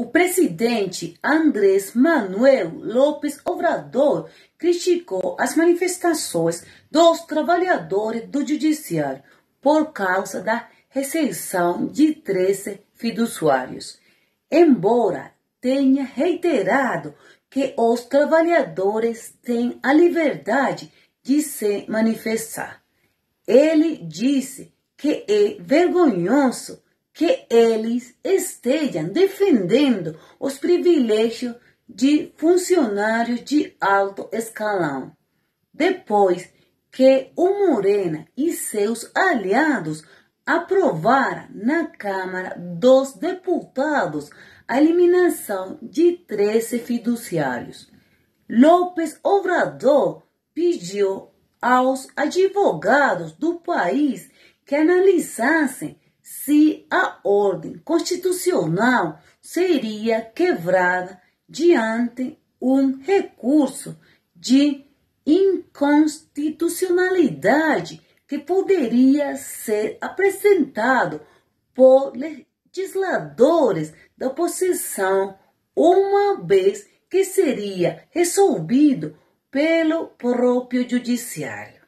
O presidente Andrés Manuel López Obrador criticou as manifestações dos trabalhadores do judiciário por causa da recepção de 13 fiduciários. Embora tenha reiterado que os trabalhadores têm a liberdade de se manifestar. Ele disse que é vergonhoso que eles estejam defendendo os privilégios de funcionários de alto escalão. Depois que o Morena e seus aliados aprovaram na Câmara dos Deputados a eliminação de 13 fiduciários. López Obrador pediu aos advogados do país que analisassem se a ordem constitucional seria quebrada diante um recurso de inconstitucionalidade que poderia ser apresentado por legisladores da oposição, uma vez que seria resolvido pelo próprio judiciário.